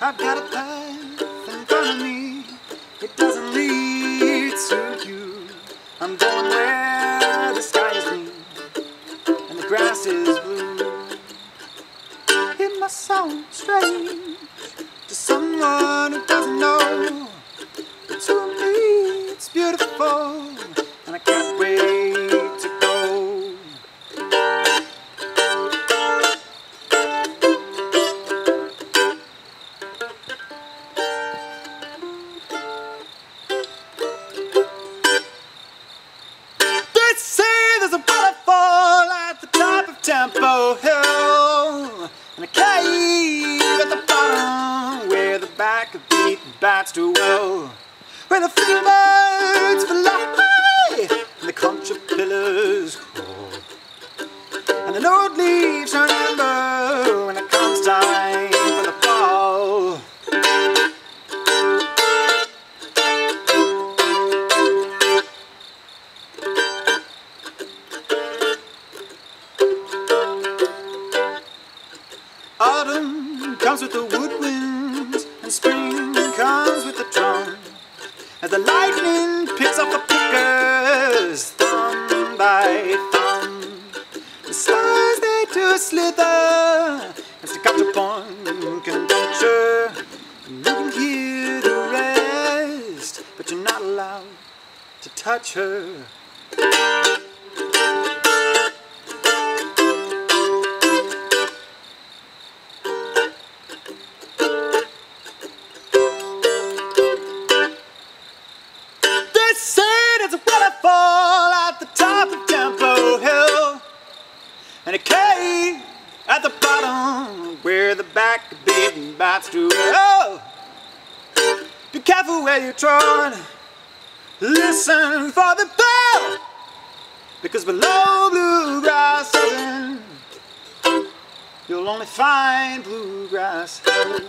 I've got a path in front of me. It doesn't lead to you. I'm going where the sky is green and the grass is blue. It must sound strange to someone who doesn't know. But to me, it's beautiful. There's a waterfall at the top of Temple Hill, and a cave at the bottom where the back of bats do well, where the fleet birds fly and the conch pillars crawl, and the Lord leaves turn amber Autumn comes with the woodwinds, and spring comes with the drum. As the lightning picks up the pickers, thumb by thumb. The stars they do slither, and staccato point conjuncture. You can hear the rest, but you're not allowed to touch her. There's a waterfall at the top of Temple Hill, and a cave at the bottom where the back beaten bats do. Be careful where you tread. Listen for the bell, because below bluegrass heaven, you'll only find bluegrass heaven.